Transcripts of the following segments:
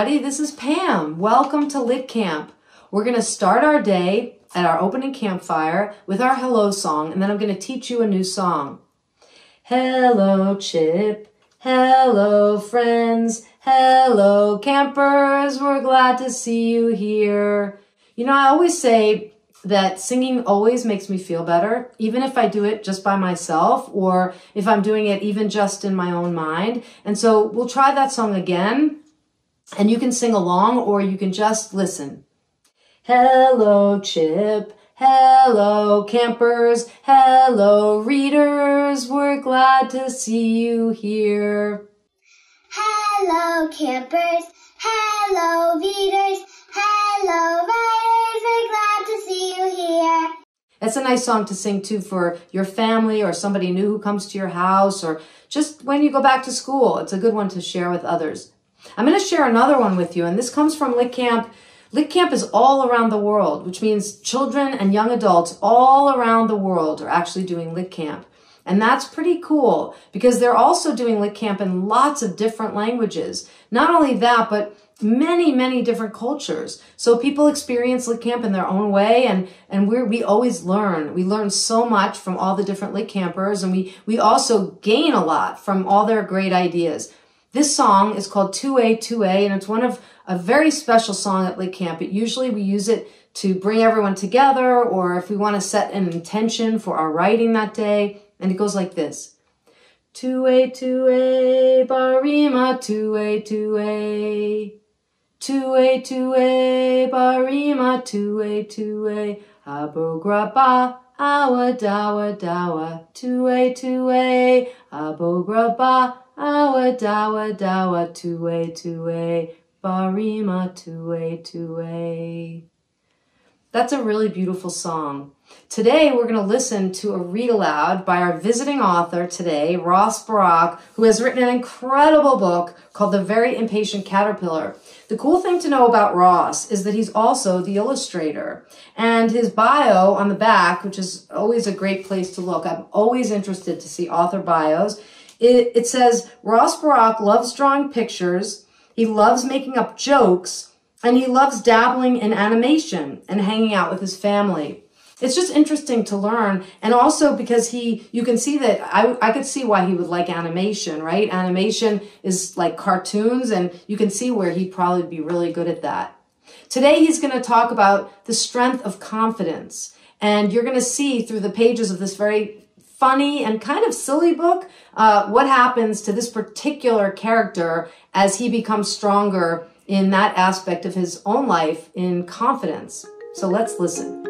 everybody. This is Pam. Welcome to Lit Camp. We're going to start our day at our opening campfire with our hello song, and then I'm going to teach you a new song. Hello, Chip. Hello, friends. Hello, campers. We're glad to see you here. You know, I always say that singing always makes me feel better, even if I do it just by myself or if I'm doing it even just in my own mind. And so we'll try that song again and you can sing along or you can just listen. Hello, Chip. Hello, campers. Hello, readers. We're glad to see you here. Hello, campers. Hello, readers. Hello, writers. We're glad to see you here. It's a nice song to sing too for your family or somebody new who comes to your house or just when you go back to school. It's a good one to share with others. I'm going to share another one with you, and this comes from Lit Camp. Lit Camp is all around the world, which means children and young adults all around the world are actually doing Lit Camp. And that's pretty cool because they're also doing Lit Camp in lots of different languages. Not only that, but many, many different cultures. So people experience Lit Camp in their own way and, and we we always learn. We learn so much from all the different Lit Campers and we, we also gain a lot from all their great ideas. This song is called 2A 2A and it's one of a very special song at Lit Camp. It usually we use it to bring everyone together or if we want to set an intention for our writing that day. And it goes like this. 2A 2A barima 2A 2A 2A 2A barima 2A 2A abograba awa dawa dawa 2A 2A abograba awa dawa dawa 2A 2A barima 2A 2A that's a really beautiful song. Today, we're going to listen to a read aloud by our visiting author today, Ross Burach, who has written an incredible book called The Very Impatient Caterpillar. The cool thing to know about Ross is that he's also the illustrator. And his bio on the back, which is always a great place to look, I'm always interested to see author bios. It, it says, Ross Burach loves drawing pictures. He loves making up jokes and he loves dabbling in animation and hanging out with his family. It's just interesting to learn. And also because he, you can see that I, I could see why he would like animation, right? Animation is like cartoons and you can see where he'd probably be really good at that. Today he's going to talk about the strength of confidence. And you're going to see through the pages of this very funny and kind of silly book uh, what happens to this particular character as he becomes stronger in that aspect of his own life in confidence. So let's listen.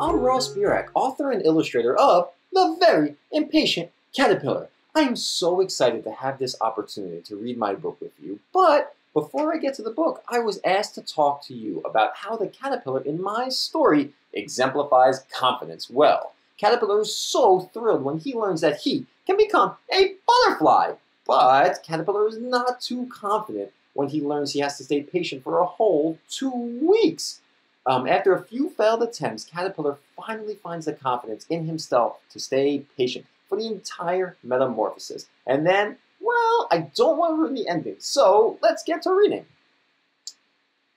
I'm Ross Burach, author and illustrator of The Very Impatient Caterpillar. I am so excited to have this opportunity to read my book with you, but before I get to the book, I was asked to talk to you about how the caterpillar in my story exemplifies confidence well. Caterpillar is so thrilled when he learns that he can become a butterfly. But Caterpillar is not too confident when he learns he has to stay patient for a whole two weeks. Um, after a few failed attempts, Caterpillar finally finds the confidence in himself to stay patient for the entire metamorphosis. And then well, I don't want to ruin the ending, so let's get to reading.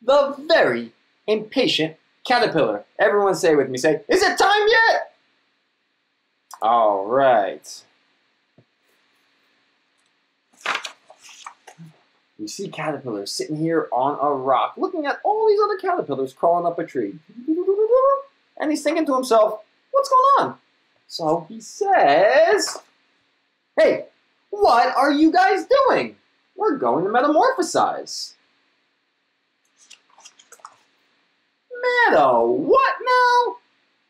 The very impatient caterpillar. Everyone say with me, say, is it time yet? All right. We see caterpillars sitting here on a rock, looking at all these other caterpillars crawling up a tree. Mm-hmm. And he's thinking to himself, what's going on? So he says, hey, what are you guys doing? We're going to metamorphosize. Meadow, what now?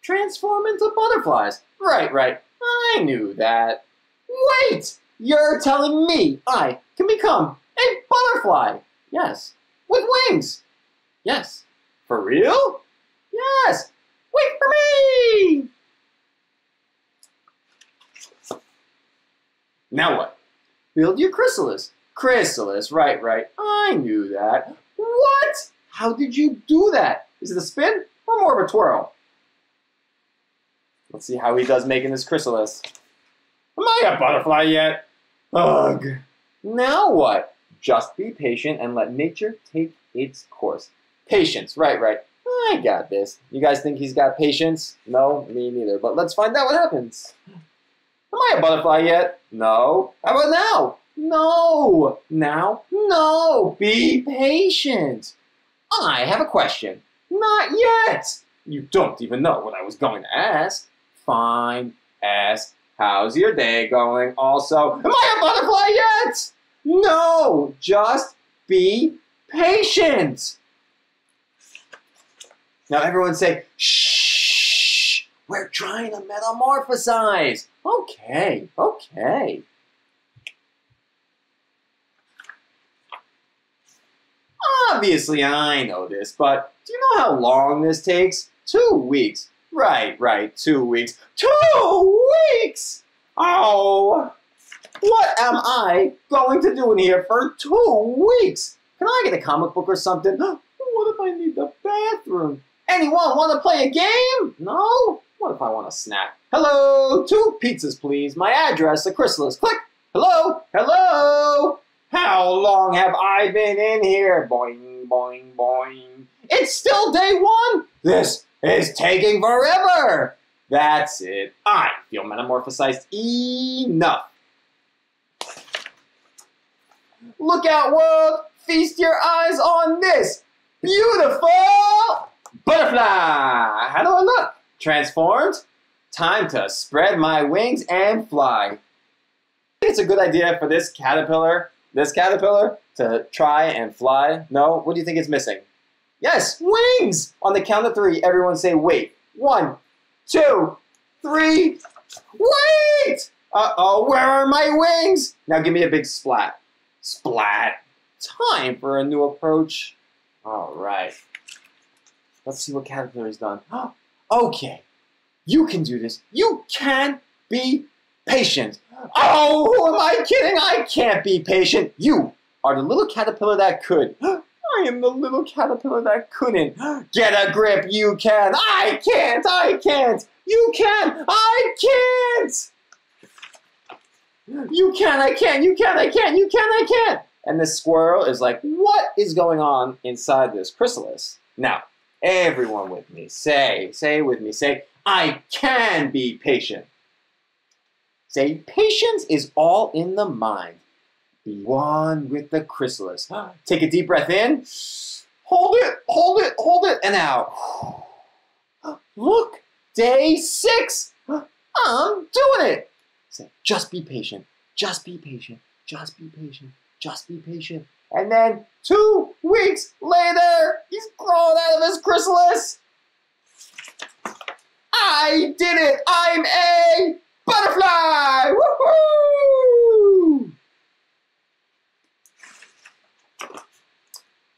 Transform into butterflies. Right, right, I knew that. Wait! You're telling me I can become a butterfly? Yes. With wings? Yes. For real? Yes. Wait for me! Now what? Build your chrysalis. Chrysalis, right, right. I knew that. What? How did you do that? Is it a spin or more of a twirl? Let's see how he does making this chrysalis. Am I a butterfly yet? Ugh. Now what? Just be patient and let nature take its course. Patience, right, right. I got this. You guys think he's got patience? No, me neither. But let's find out what happens. Am I a butterfly yet? No. How about now? No. Now? No. Be patient. I have a question. Not yet. You don't even know what I was going to ask. Fine. Ask, how's your day going? Also, am I a butterfly yet? No. Just be patient. Now everyone say, shh, we're trying to metamorphosize. Okay, okay. Obviously, I know this, but do you know how long this takes? Two weeks. Right, right, two weeks. Two weeks! Oh, what am I going to do in here for two weeks? Can I get a comic book or something? What if I need the bathroom? Anyone want to play a game? No? What if I want a snack? Hello, two pizzas, please. My address, the chrysalis. Click. Hello, hello. How long have I been in here? Boing, boing, boing. It's still day one. This is taking forever. That's it. I feel metamorphosized enough. Look out, world. Feast your eyes on this. Beautiful butterfly. How do I look? Transformed? Time to spread my wings and fly. It's a good idea for this caterpillar, this caterpillar, to try and fly. No? What do you think is missing? Yes, wings! On the count of three, everyone say wait. One, two, three, wait! Uh-oh, where are my wings? Now give me a big splat. Splat. Time for a new approach. All right. Let's see what Caterpillar has done. Ah, okay, you can do this. You can be patient. Oh, who am I kidding? I can't be patient. You are the little caterpillar that could. I am the little caterpillar that couldn't. Get a grip, you can. I can't, I can't. You can, I can't. You can, I can, you can, I can, you can, I can. And the squirrel is like, what is going on inside this chrysalis? Now, everyone with me, say, say with me, say, I can be patient. Say, patience is all in the mind. Be one with the chrysalis. Take a deep breath in. Hold it, hold it, hold it, and out. Look, day six. I'm doing it. Say, just be patient. Just be patient. Just be patient. Just be patient. And then two weeks later, he's crawling out of his chrysalis. I did it! I'm a butterfly! Woohoo!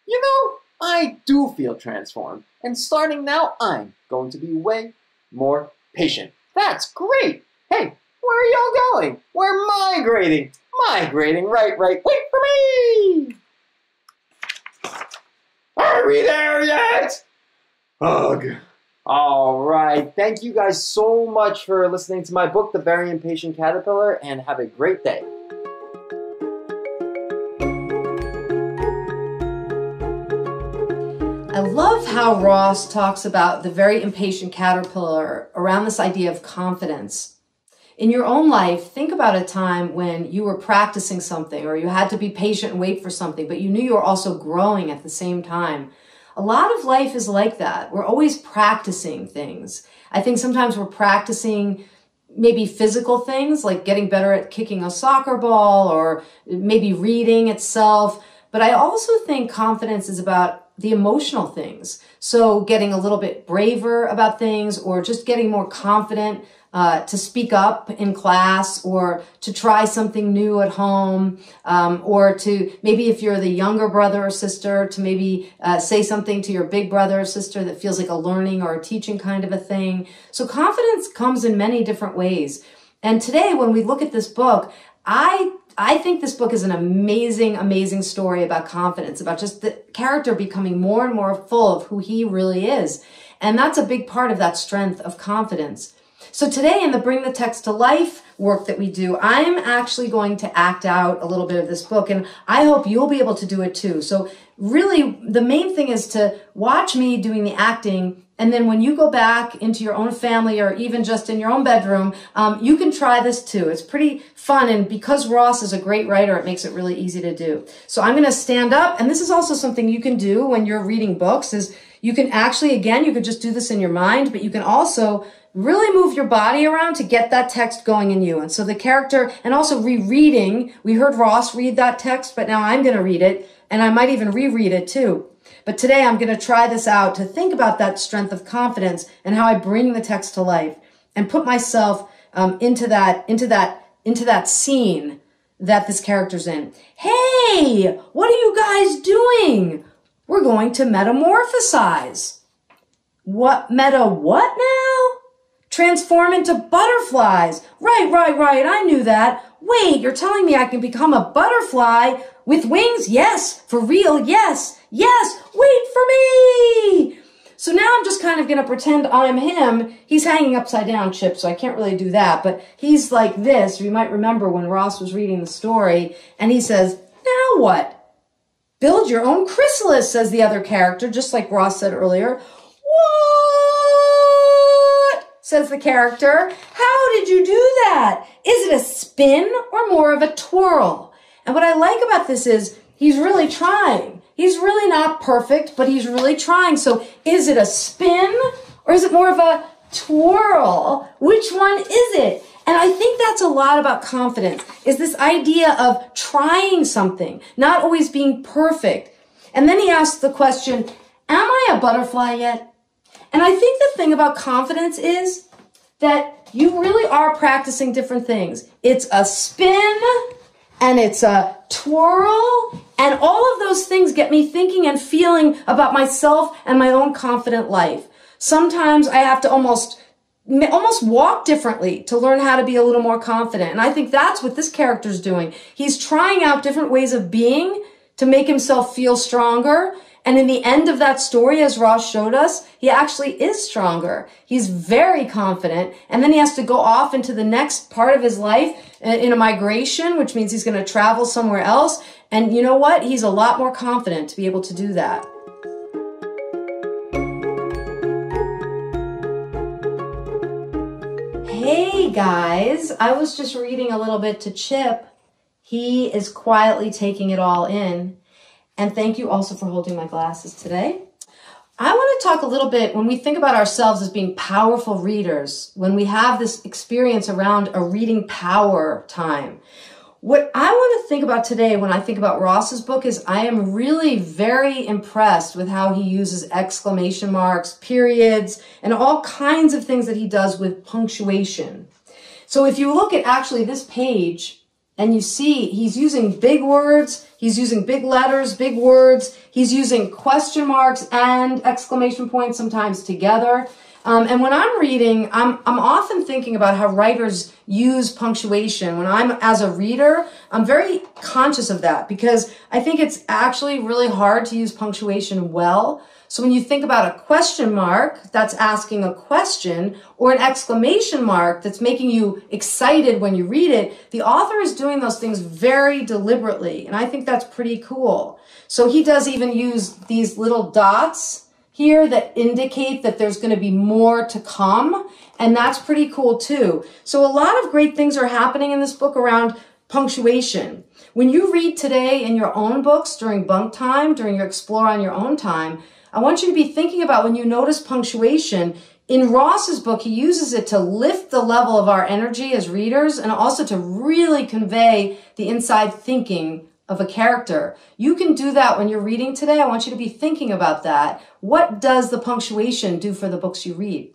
You know, I do feel transformed. And starting now, I'm going to be way more patient. That's great! Hey, where are y'all going? We're migrating. Migrating, right, right. Wait for me! Are we there yet? Ugh. All right. Thank you guys so much for listening to my book, The Very Impatient Caterpillar, and have a great day. I love how Ross talks about the very impatient caterpillar around this idea of confidence. In your own life, think about a time when you were practicing something or you had to be patient and wait for something, but you knew you were also growing at the same time. A lot of life is like that. We're always practicing things. I think sometimes we're practicing maybe physical things like getting better at kicking a soccer ball or maybe reading itself. But I also think confidence is about the emotional things. So getting a little bit braver about things or just getting more confident uh, to speak up in class or to try something new at home um, or to maybe if you're the younger brother or sister to maybe uh, say something to your big brother or sister that feels like a learning or a teaching kind of a thing so confidence comes in many different ways and today when we look at this book i I think this book is an amazing, amazing story about confidence, about just the character becoming more and more full of who he really is. And that's a big part of that strength of confidence. So today in the Bring the Text to Life work that we do, I'm actually going to act out a little bit of this book and I hope you'll be able to do it too. So really the main thing is to watch me doing the acting and then when you go back into your own family or even just in your own bedroom, um, you can try this too. It's pretty fun. And because Ross is a great writer, it makes it really easy to do. So I'm going to stand up. And this is also something you can do when you're reading books is you can actually, again, you could just do this in your mind, but you can also really move your body around to get that text going in you. And so the character, and also rereading, we heard Ross read that text, but now I'm going to read it, and I might even reread it too. But today I'm going to try this out to think about that strength of confidence and how I bring the text to life and put myself um, into that, into that, into that scene that this character's in. Hey, what are you guys doing? We're going to metamorphosize. What meta what now? Transform into butterflies. Right, right, right. I knew that. Wait, you're telling me I can become a butterfly with wings? Yes. For real? Yes. Yes. Wait for me. So now I'm just kind of going to pretend I'm him. He's hanging upside down, Chip, so I can't really do that. But he's like this. You might remember when Ross was reading the story and he says, now what? Build your own chrysalis, says the other character, just like Ross said earlier. What? says the character. How did you do that? Is it a spin or more of a twirl? And what I like about this is he's really trying. He's really not perfect, but he's really trying. So is it a spin or is it more of a twirl? Which one is it? And I think that's a lot about confidence is this idea of trying something, not always being perfect. And then he asks the question, am I a butterfly yet? And I think the thing about confidence is that you really are practicing different things. It's a spin and it's a twirl and all of those things get me thinking and feeling about myself and my own confident life. Sometimes I have to almost almost walk differently to learn how to be a little more confident. And I think that's what this character's doing. He's trying out different ways of being to make himself feel stronger. And in the end of that story, as Ross showed us, he actually is stronger. He's very confident. And then he has to go off into the next part of his life uh, in a migration, which means he's going to travel somewhere else. And you know what? He's a lot more confident to be able to do that. Guys, I was just reading a little bit to Chip. He is quietly taking it all in. And thank you also for holding my glasses today. I want to talk a little bit when we think about ourselves as being powerful readers, when we have this experience around a reading power time. What I want to think about today when I think about Ross's book is I am really very impressed with how he uses exclamation marks, periods, and all kinds of things that he does with punctuation. So if you look at actually this page and you see he's using big words, he's using big letters, big words, he's using question marks and exclamation points sometimes together. Um, and when I'm reading, I'm, I'm often thinking about how writers use punctuation. When I'm, as a reader, I'm very conscious of that because I think it's actually really hard to use punctuation well. So when you think about a question mark that's asking a question or an exclamation mark that's making you excited when you read it, the author is doing those things very deliberately. And I think that's pretty cool. So he does even use these little dots here that indicate that there's going to be more to come. And that's pretty cool too. So a lot of great things are happening in this book around punctuation. When you read today in your own books during bunk time, during your explore on your own time, I want you to be thinking about when you notice punctuation. In Ross's book, he uses it to lift the level of our energy as readers and also to really convey the inside thinking of a character. You can do that when you're reading today. I want you to be thinking about that. What does the punctuation do for the books you read?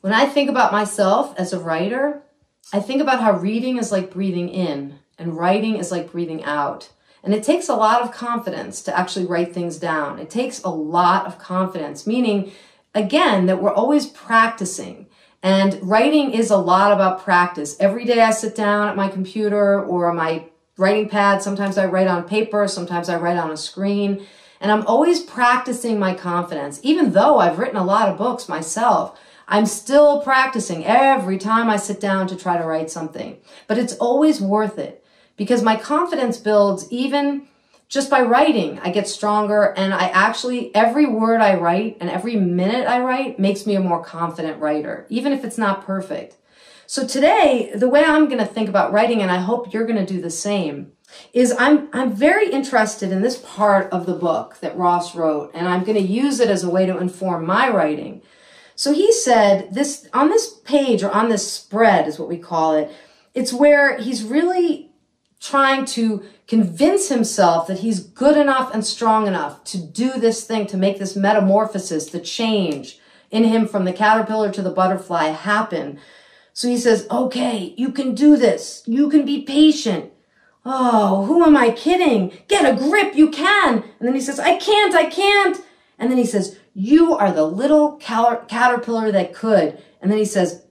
When I think about myself as a writer, I think about how reading is like breathing in and writing is like breathing out. And it takes a lot of confidence to actually write things down. It takes a lot of confidence, meaning, again, that we're always practicing. And writing is a lot about practice. Every day I sit down at my computer or my writing pad. Sometimes I write on paper, sometimes I write on a screen. And I'm always practicing my confidence. Even though I've written a lot of books myself, I'm still practicing every time I sit down to try to write something, but it's always worth it because my confidence builds even just by writing. I get stronger and I actually, every word I write and every minute I write makes me a more confident writer, even if it's not perfect. So today, the way I'm going to think about writing, and I hope you're going to do the same, is I'm, I'm very interested in this part of the book that Ross wrote, and I'm going to use it as a way to inform my writing. So he said this, on this page or on this spread is what we call it, it's where he's really trying to convince himself that he's good enough and strong enough to do this thing, to make this metamorphosis, the change in him from the caterpillar to the butterfly happen. So he says, okay, you can do this. You can be patient. Oh, who am I kidding? Get a grip, you can. And then he says, I can't, I can't. And then he says, you are the little caterpillar that could. And then he says,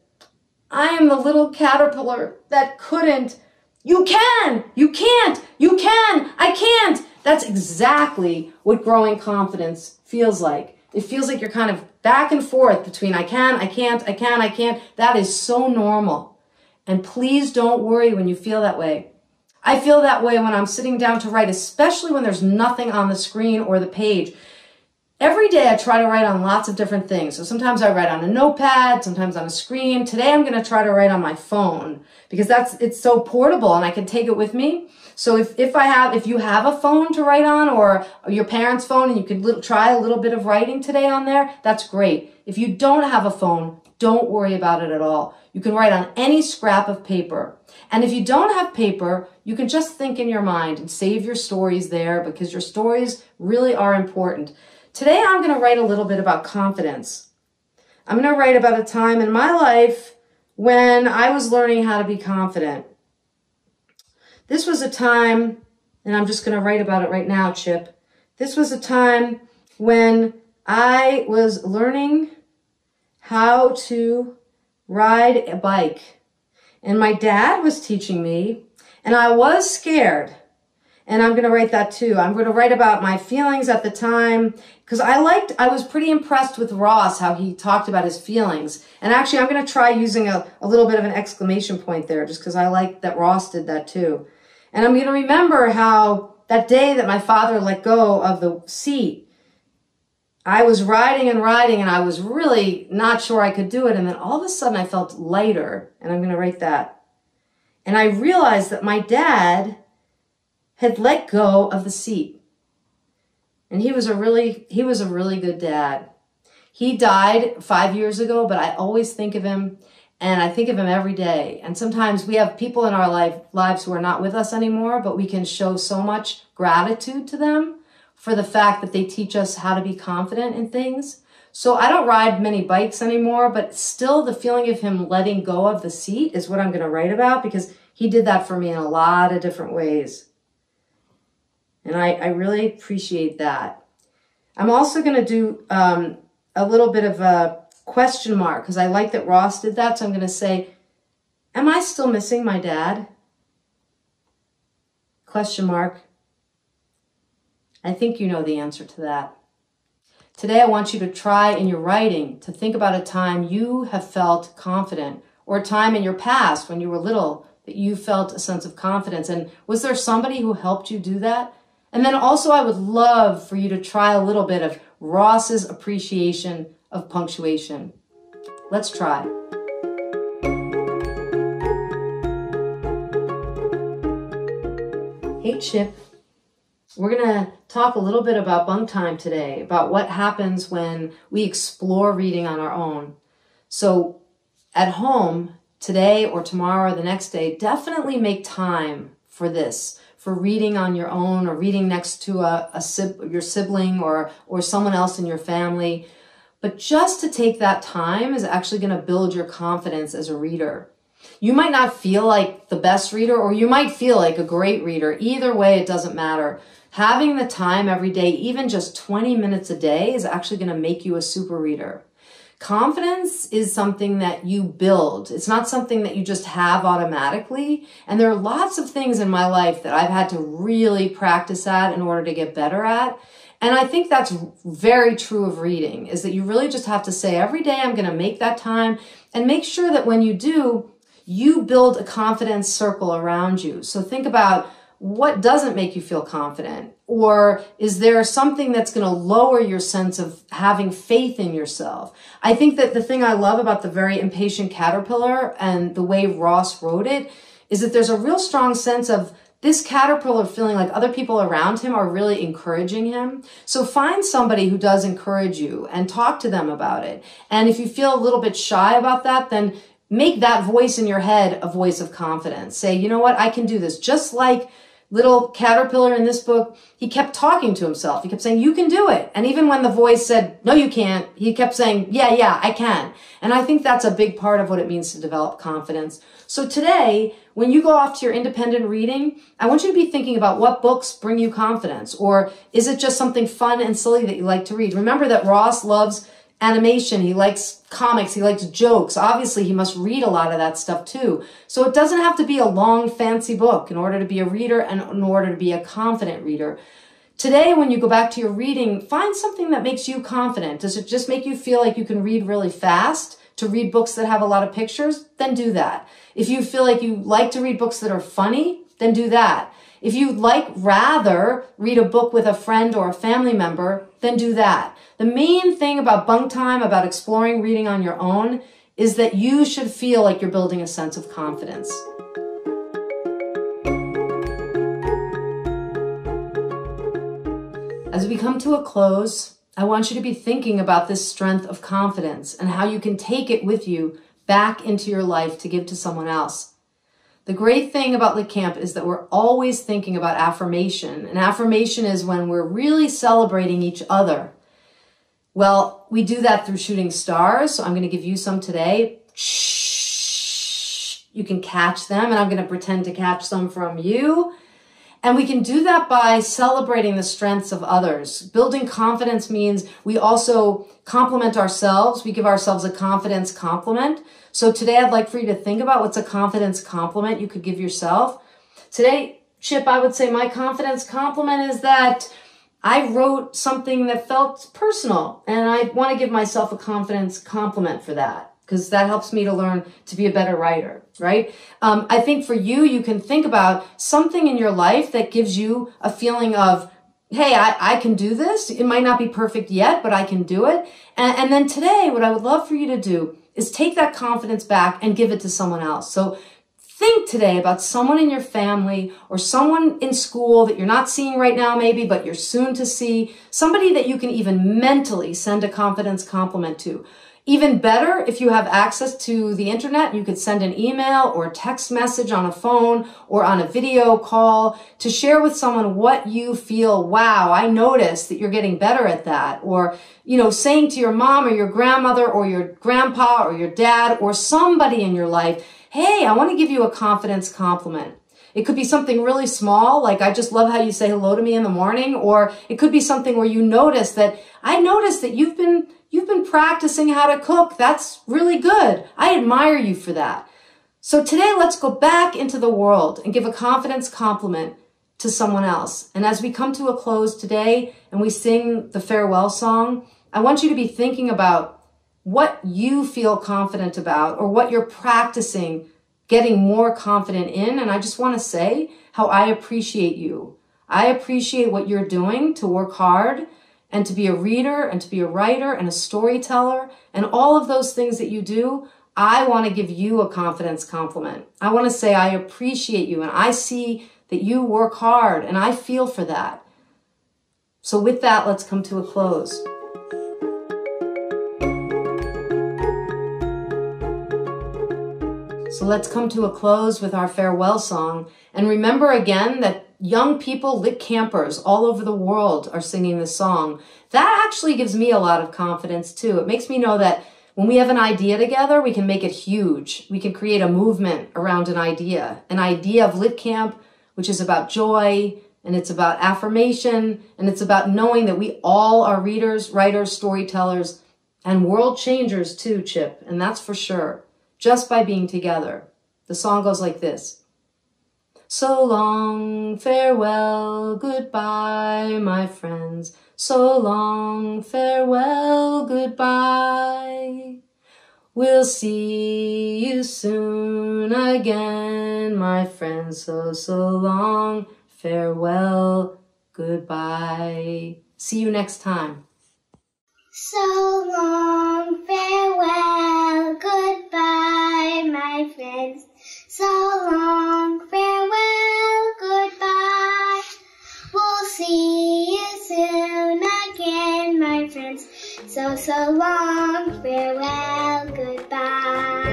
I am the little caterpillar that couldn't. You can, you can't, you can, I can't. That's exactly what growing confidence feels like. It feels like you're kind of back and forth between I can, I can't, I can, I can't. That is so normal. And please don't worry when you feel that way. I feel that way when I'm sitting down to write, especially when there's nothing on the screen or the page. Every day I try to write on lots of different things. So sometimes I write on a notepad, sometimes on a screen. Today I'm going to try to write on my phone because that's, it's so portable and I can take it with me. So if, if I have, if you have a phone to write on or your parents' phone and you could try a little bit of writing today on there, that's great. If you don't have a phone, don't worry about it at all. You can write on any scrap of paper. And if you don't have paper, you can just think in your mind and save your stories there because your stories really are important. Today I'm going to write a little bit about confidence. I'm going to write about a time in my life when I was learning how to be confident. This was a time, and I'm just going to write about it right now, Chip. This was a time when I was learning how to ride a bike. And my dad was teaching me, and I was scared. And I'm going to write that too. I'm going to write about my feelings at the time because I liked, I was pretty impressed with Ross, how he talked about his feelings. And actually, I'm going to try using a, a little bit of an exclamation point there just because I like that Ross did that too. And I'm going to remember how that day that my father let go of the seat, I was riding and riding and I was really not sure I could do it. And then all of a sudden I felt lighter and I'm going to write that. And I realized that my dad had let go of the seat. And he was a really, he was a really good dad. He died five years ago, but I always think of him and I think of him every day. And sometimes we have people in our life, lives who are not with us anymore, but we can show so much gratitude to them for the fact that they teach us how to be confident in things. So I don't ride many bikes anymore, but still the feeling of him letting go of the seat is what I'm going to write about because he did that for me in a lot of different ways. And I, I really appreciate that. I'm also going to do um, a little bit of a question mark because I like that Ross did that. So I'm going to say, am I still missing my dad? Question mark. I think you know the answer to that. Today, I want you to try in your writing to think about a time you have felt confident or a time in your past when you were little that you felt a sense of confidence. And was there somebody who helped you do that? And then also I would love for you to try a little bit of Ross's appreciation of punctuation. Let's try. Hey Chip, we're going to talk a little bit about bunk time today, about what happens when we explore reading on our own. So at home, today or tomorrow or the next day, definitely make time for this for reading on your own or reading next to a, a your sibling or, or someone else in your family. But just to take that time is actually going to build your confidence as a reader. You might not feel like the best reader or you might feel like a great reader. Either way, it doesn't matter. Having the time every day, even just 20 minutes a day, is actually going to make you a super reader. Confidence is something that you build. It's not something that you just have automatically. And there are lots of things in my life that I've had to really practice at in order to get better at. And I think that's very true of reading is that you really just have to say every day I'm going to make that time and make sure that when you do, you build a confidence circle around you. So think about what doesn't make you feel confident? Or is there something that's going to lower your sense of having faith in yourself? I think that the thing I love about the very impatient caterpillar and the way Ross wrote it is that there's a real strong sense of this caterpillar feeling like other people around him are really encouraging him. So find somebody who does encourage you and talk to them about it. And if you feel a little bit shy about that, then make that voice in your head a voice of confidence. Say, you know what? I can do this. Just like little caterpillar in this book, he kept talking to himself. He kept saying, you can do it. And even when the voice said, no, you can't, he kept saying, yeah, yeah, I can. And I think that's a big part of what it means to develop confidence. So today, when you go off to your independent reading, I want you to be thinking about what books bring you confidence, or is it just something fun and silly that you like to read? Remember that Ross loves animation. He likes comics. He likes jokes. Obviously, he must read a lot of that stuff too. So it doesn't have to be a long, fancy book in order to be a reader and in order to be a confident reader. Today, when you go back to your reading, find something that makes you confident. Does it just make you feel like you can read really fast? To read books that have a lot of pictures, then do that. If you feel like you like to read books that are funny, then do that. If you'd like rather read a book with a friend or a family member, then do that. The main thing about bunk time, about exploring reading on your own, is that you should feel like you're building a sense of confidence. As we come to a close, I want you to be thinking about this strength of confidence and how you can take it with you back into your life to give to someone else. The great thing about the Camp is that we're always thinking about affirmation. And affirmation is when we're really celebrating each other. Well, we do that through shooting stars. So I'm going to give you some today. You can catch them and I'm going to pretend to catch some from you. And we can do that by celebrating the strengths of others. Building confidence means we also compliment ourselves. We give ourselves a confidence compliment. So today I'd like for you to think about what's a confidence compliment you could give yourself. Today, Chip, I would say my confidence compliment is that I wrote something that felt personal and I want to give myself a confidence compliment for that because that helps me to learn to be a better writer, right? Um, I think for you, you can think about something in your life that gives you a feeling of, hey, I, I can do this. It might not be perfect yet, but I can do it. And, and then today, what I would love for you to do is take that confidence back and give it to someone else. So think today about someone in your family or someone in school that you're not seeing right now, maybe, but you're soon to see, somebody that you can even mentally send a confidence compliment to. Even better, if you have access to the internet, you could send an email or text message on a phone or on a video call to share with someone what you feel. Wow, I noticed that you're getting better at that. Or, you know, saying to your mom or your grandmother or your grandpa or your dad or somebody in your life, Hey, I want to give you a confidence compliment. It could be something really small, like I just love how you say hello to me in the morning, or it could be something where you notice that I noticed that you've been You've been practicing how to cook. That's really good. I admire you for that. So today, let's go back into the world and give a confidence compliment to someone else. And as we come to a close today and we sing the farewell song, I want you to be thinking about what you feel confident about or what you're practicing getting more confident in. And I just want to say how I appreciate you. I appreciate what you're doing to work hard and to be a reader and to be a writer and a storyteller and all of those things that you do, I want to give you a confidence compliment. I want to say I appreciate you and I see that you work hard and I feel for that. So with that, let's come to a close. So let's come to a close with our farewell song. And remember again that young people, lit campers all over the world are singing this song. That actually gives me a lot of confidence too. It makes me know that when we have an idea together, we can make it huge. We can create a movement around an idea, an idea of lit camp, which is about joy and it's about affirmation and it's about knowing that we all are readers, writers, storytellers, and world changers too, Chip. And that's for sure. Just by being together. The song goes like this. So long, farewell, goodbye, my friends. So long, farewell, goodbye. We'll see you soon again, my friends. So, so long, farewell, goodbye. See you next time. So long, farewell, goodbye, my friends. So long, farewell, goodbye. We'll see you soon again, my friends. So, so long, farewell, goodbye.